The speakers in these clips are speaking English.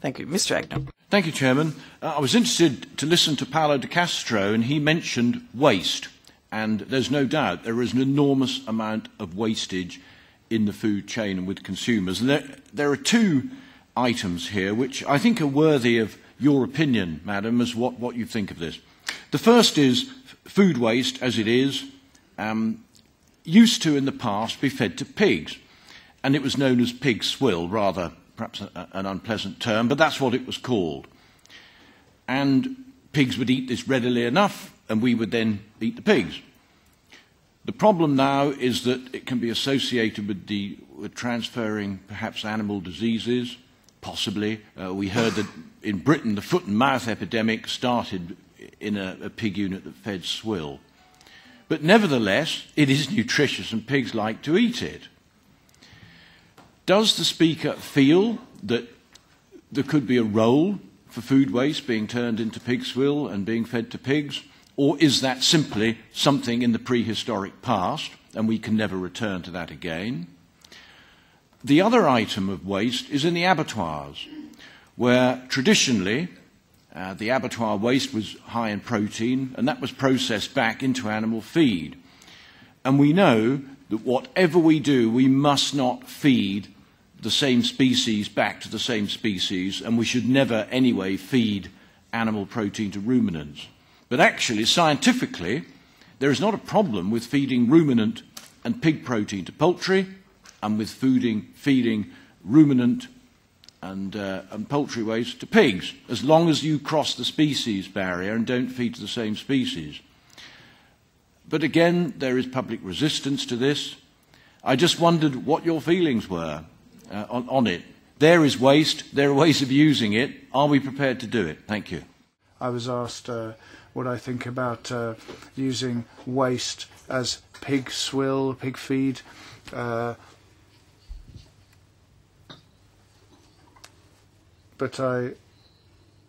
Thank you. Mr. Agnew. Thank you, Chairman. Uh, I was interested to listen to Paolo de Castro, and he mentioned waste. And there's no doubt there is an enormous amount of wastage in the food chain and with consumers. And there, there are two items here which I think are worthy of your opinion, madam, as what, what you think of this. The first is food waste, as it is, um, used to in the past be fed to pigs. And it was known as pig swill, rather perhaps a, an unpleasant term, but that's what it was called. And pigs would eat this readily enough, and we would then eat the pigs. The problem now is that it can be associated with, the, with transferring perhaps animal diseases, possibly. Uh, we heard that in Britain the foot and mouth epidemic started in a, a pig unit that fed swill. But nevertheless, it is nutritious and pigs like to eat it. Does the Speaker feel that there could be a role for food waste being turned into pig swill and being fed to pigs? Or is that simply something in the prehistoric past and we can never return to that again? The other item of waste is in the abattoirs, where traditionally uh, the abattoir waste was high in protein and that was processed back into animal feed. And we know that whatever we do, we must not feed the same species back to the same species, and we should never anyway feed animal protein to ruminants. But actually, scientifically, there is not a problem with feeding ruminant and pig protein to poultry and with feeding, feeding ruminant and, uh, and poultry waste to pigs, as long as you cross the species barrier and don't feed to the same species. But again, there is public resistance to this. I just wondered what your feelings were uh, on, on it. There is waste. There are ways of using it. Are we prepared to do it? Thank you. I was asked uh, what I think about uh, using waste as pig swill, pig feed. Uh, but I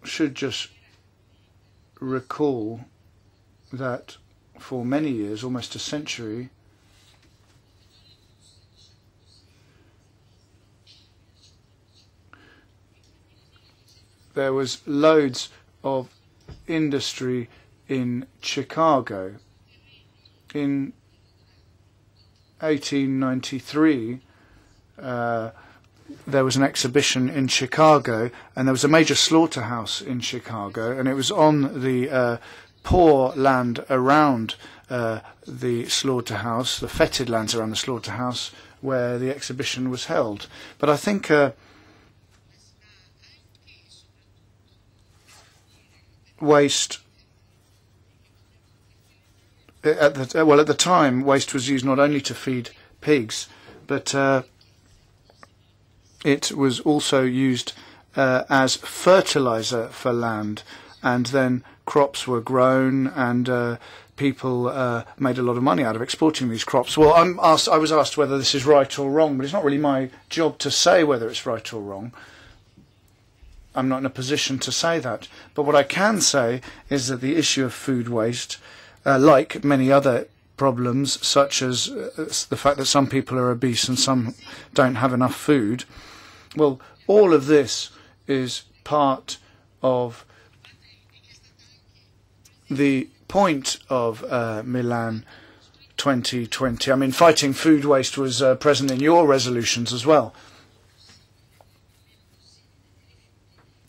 should just recall that for many years, almost a century, there was loads of industry in Chicago. In 1893, uh, there was an exhibition in Chicago, and there was a major slaughterhouse in Chicago, and it was on the uh, poor land around uh, the slaughterhouse, the fetid lands around the slaughterhouse, where the exhibition was held. But I think waste at the well at the time waste was used not only to feed pigs but uh, it was also used uh, as fertilizer for land and then crops were grown and uh, people uh, made a lot of money out of exporting these crops. Well, I'm asked, I was asked whether this is right or wrong, but it's not really my job to say whether it's right or wrong. I'm not in a position to say that. But what I can say is that the issue of food waste, uh, like many other problems, such as uh, the fact that some people are obese and some don't have enough food, well, all of this is part of the point of uh, Milan 2020. I mean, fighting food waste was uh, present in your resolutions as well.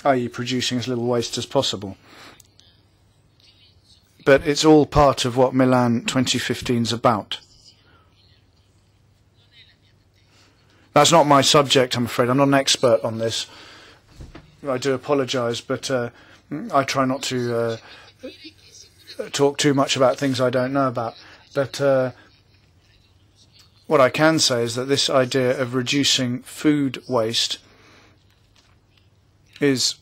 i.e. producing as little waste as possible. But it's all part of what Milan 2015 is about. That's not my subject, I'm afraid. I'm not an expert on this. I do apologise, but uh, I try not to uh, talk too much about things I don't know about. But uh, what I can say is that this idea of reducing food waste is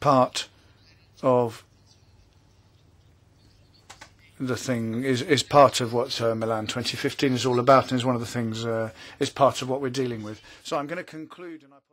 part of the thing is is part of what uh, Milan 2015 is all about, and is one of the things uh, is part of what we're dealing with. So I'm going to conclude. And I